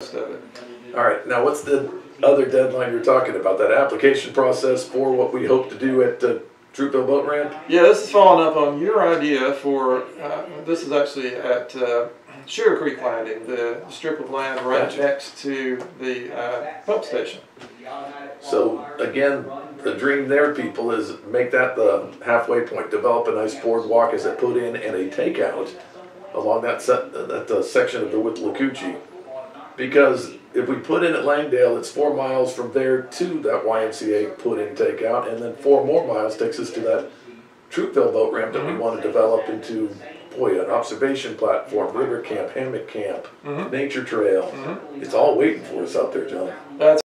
rest of it. All right, now what's the other deadline you're talking about? That application process for what we hope to do at uh, Troupville Boat Ramp? Yeah, this is following up on your idea for, uh, this is actually at uh, Sugar Creek Landing, the strip of land right Gotcha. next to the uh, pump station. So again, the dream there, people, is make that the halfway point. Develop a nice boardwalk as it put in and a takeout along that set, that uh, section of the Withlacoochee. Because if we put in at Langdale, it's four miles from there to that YMCA put in takeout, and then four more miles takes us to that Troupville boat ramp that we mm-hmm. want to develop into, boy, an observation platform, river camp, hammock camp, mm-hmm. nature trail. Mm-hmm. It's all waiting for us out there, John. That's